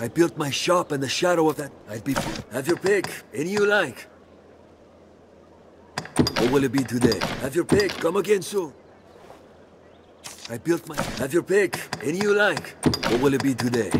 I built my shop in the shadow of that. I'd be... Have your pick. Any you like. What will it be today? Have your pick. Come again soon. I built my... Have your pick. Any you like. What will it be today?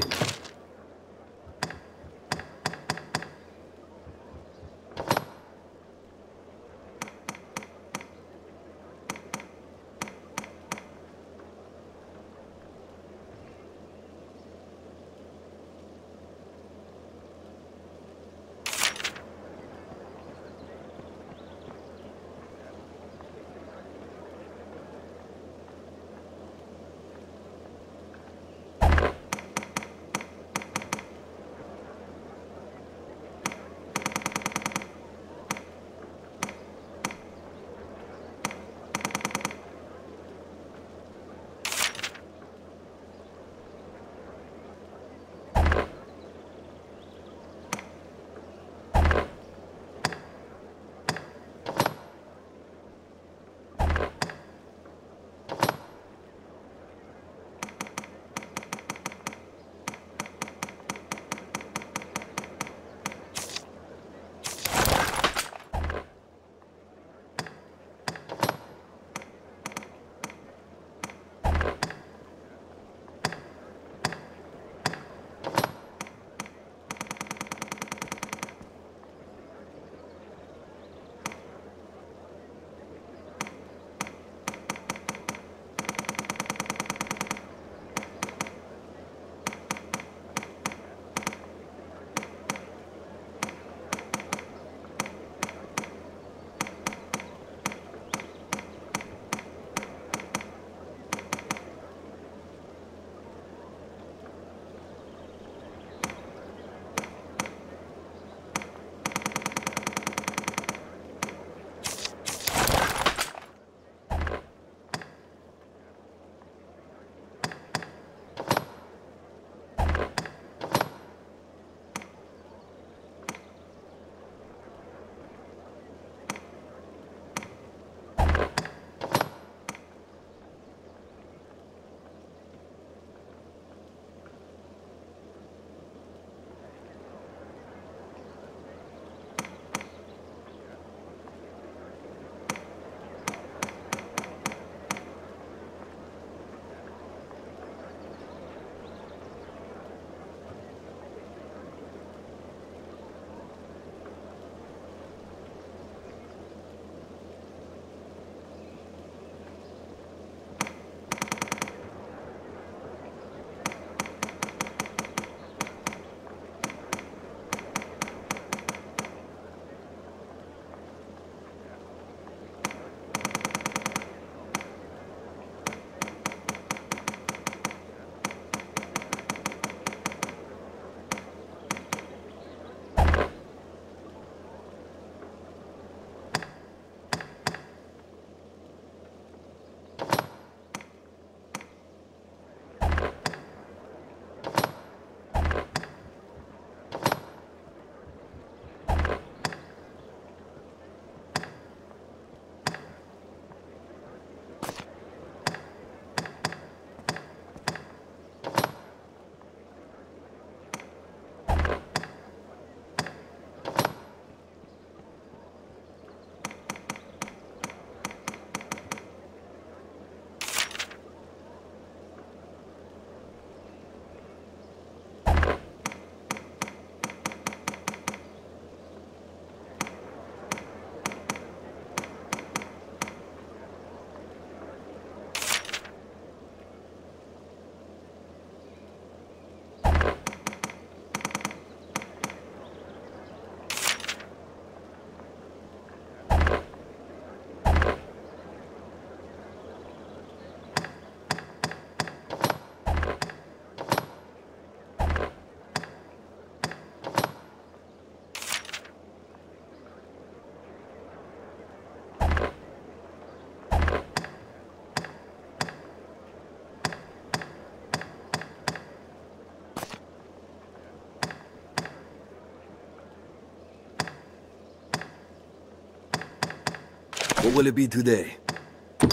What will it be today?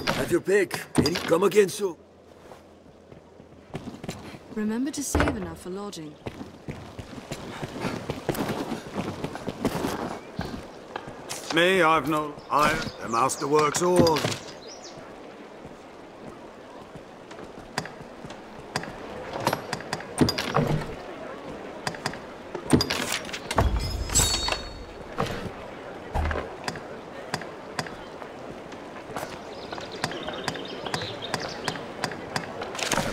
Have your pick. Any come again soon. Remember to save enough for lodging. Me, I've no... I The master works all.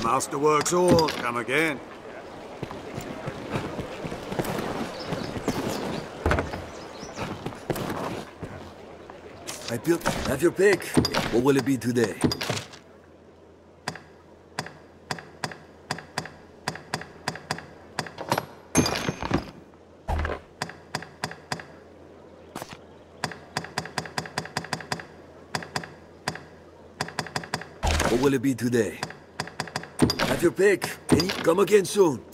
The master works all. Come again. I built... Have your pick. What will it be today? What will it be today? Your pick. Come again soon.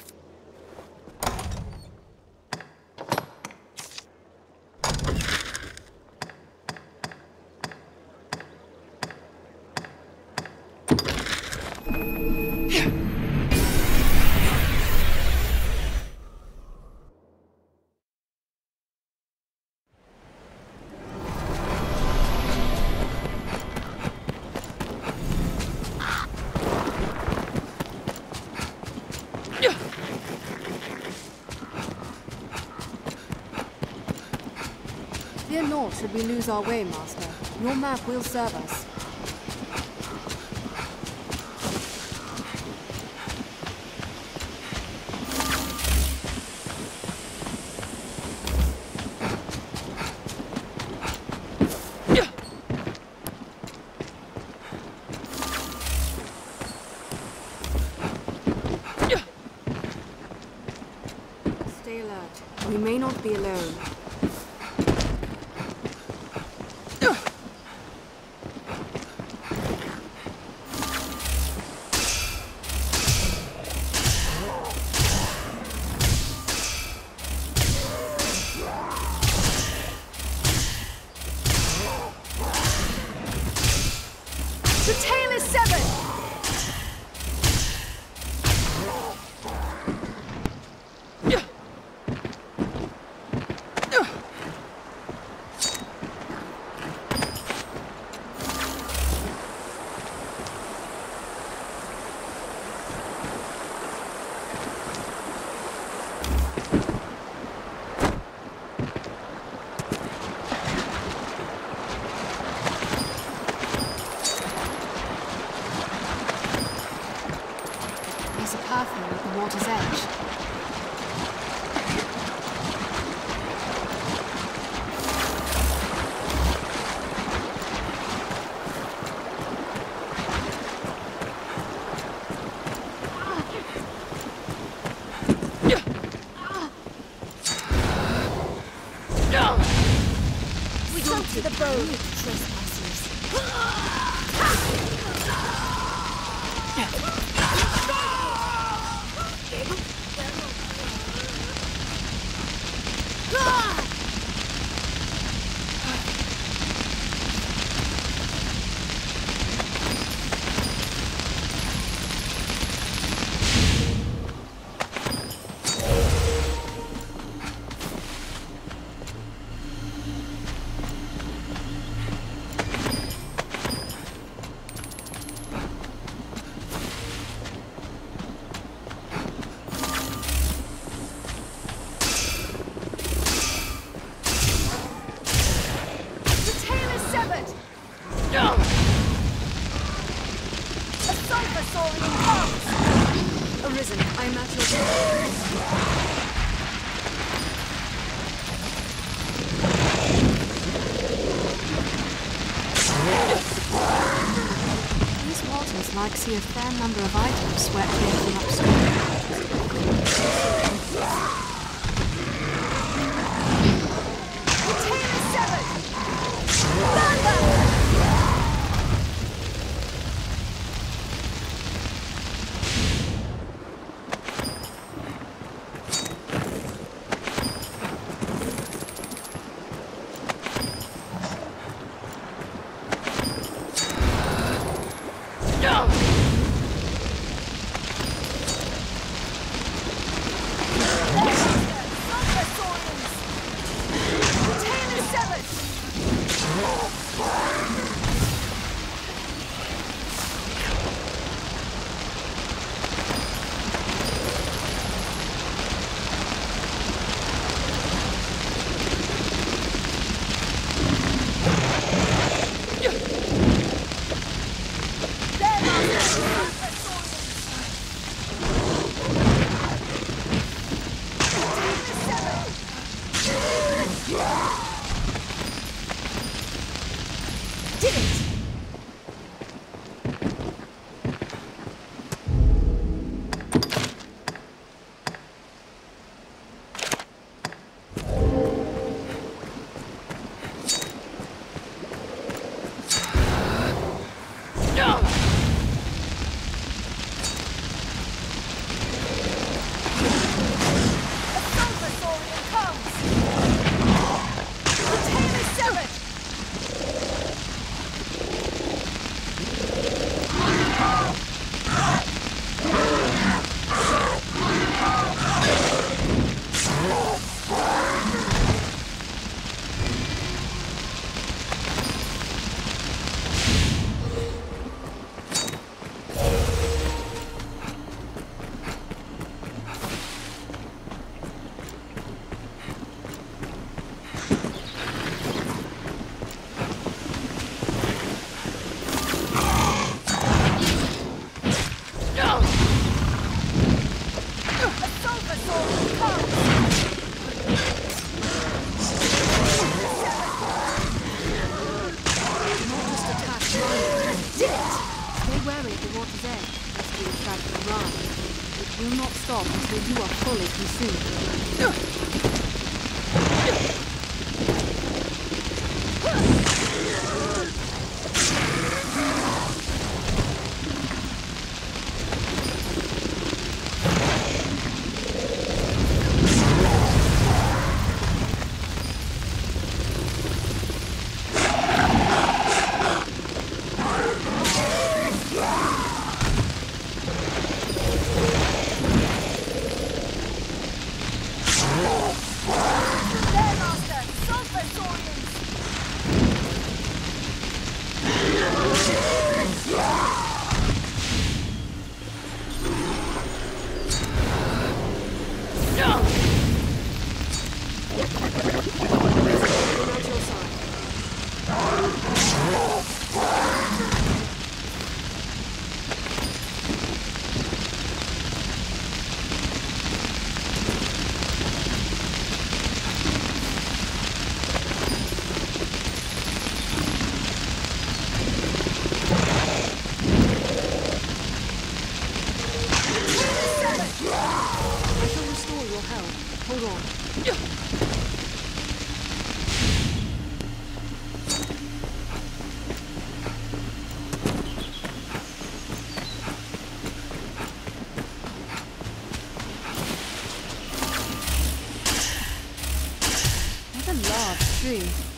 Should we lose our way, Master. Your map will serve us. To These waters like see a fair number of items swept in fully tree.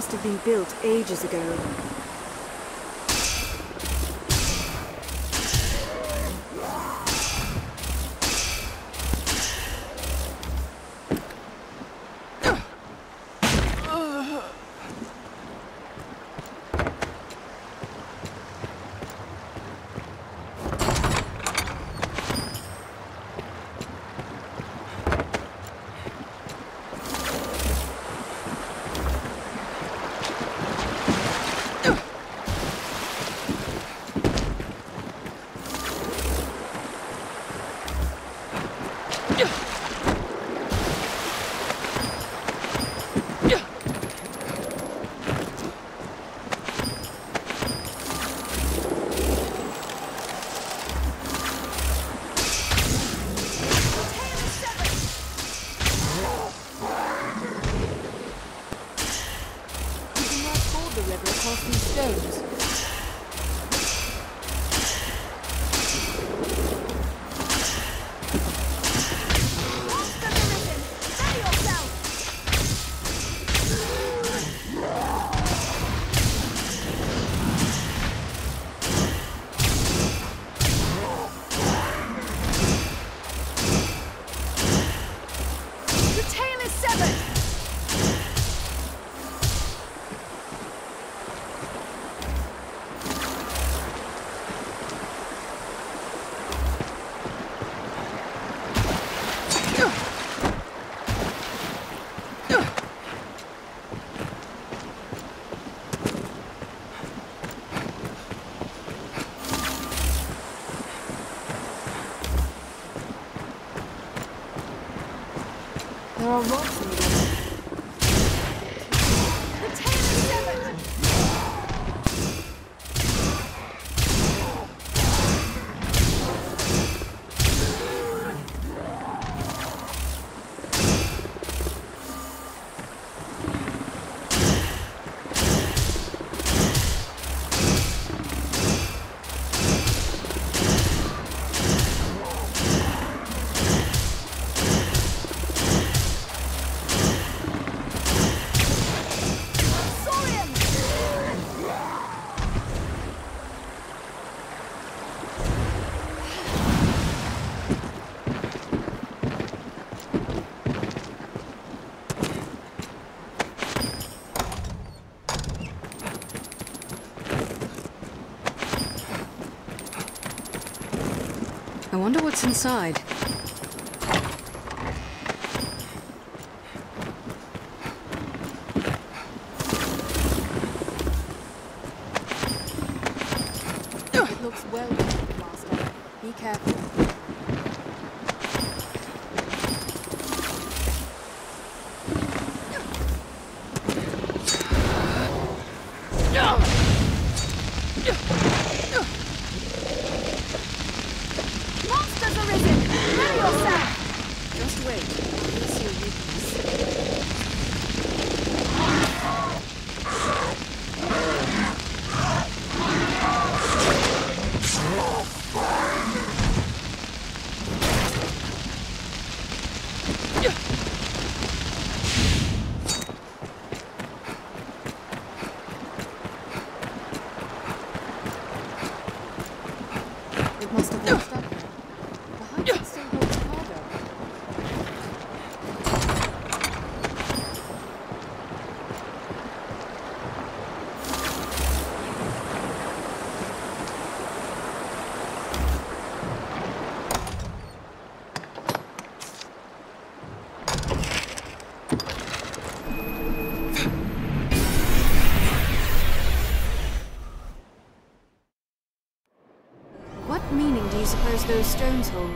Must have been built ages ago. There inside. Those stones hold?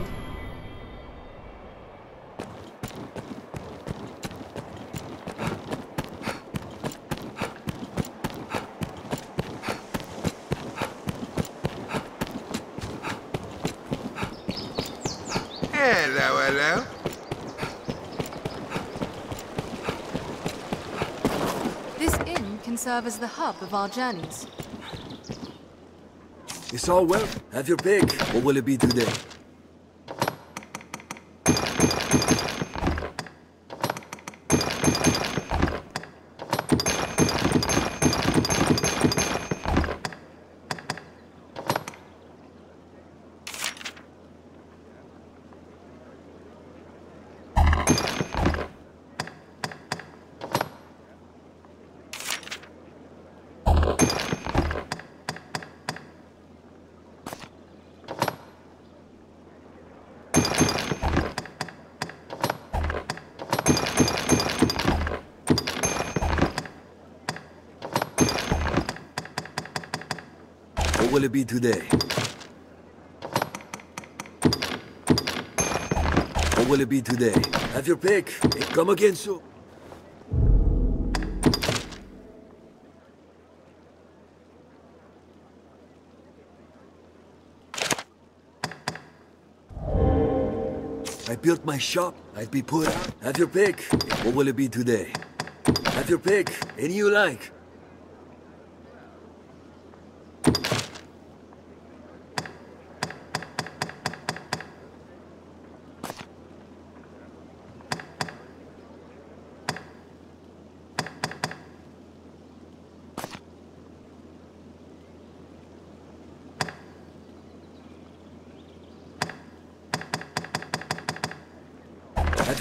Hello, hello. This inn can serve as the hub of our journeys. It's all well. Have your pick. What will it be today? Will it be today? What will it be today? Have your pick. Come again soon. I built my shop. I'd be put out. Have your pick. What will it be today? Have your pick. Any you like.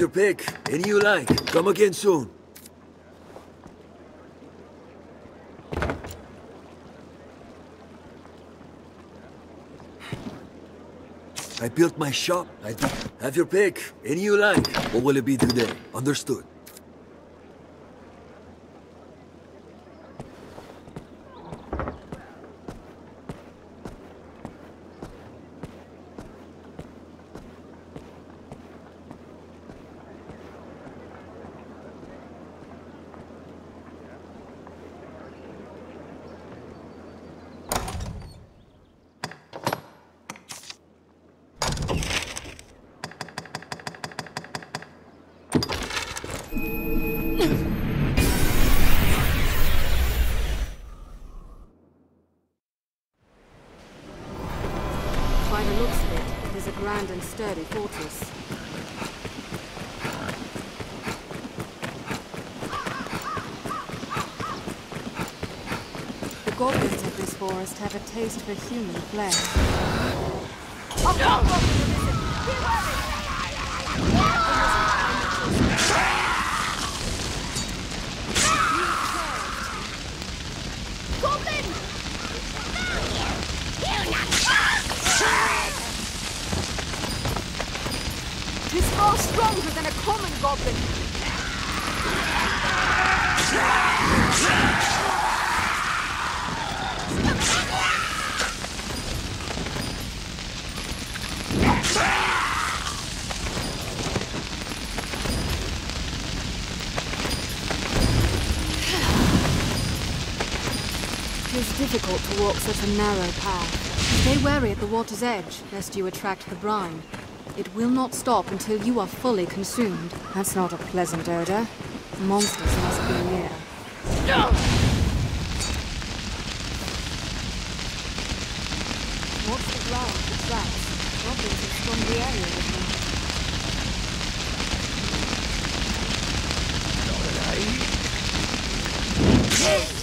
Your pick. Any you like. Come again soon. I built my shop. I. Have your pick. Any you like. What will it be today? Understood. Sturdy fortress. The goblins of this forest have a taste for human flesh. Such a narrow path. Stay wary at the water's edge, lest you attract the brine. It will not stop until you are fully consumed. That's not a pleasant odor. Monsters must be near. Watch the ground for traps. Goblins have stormed the area with them. Strength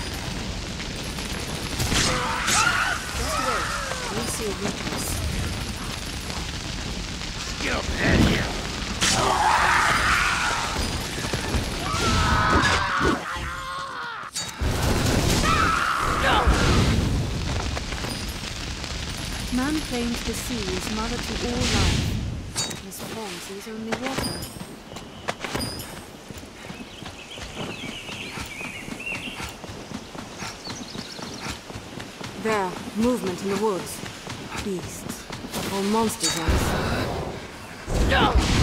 We'll see a weakness. Man claims the sea is mother to all life. This pond sees only water. Movement in the woods. Beasts. Or monsters, I.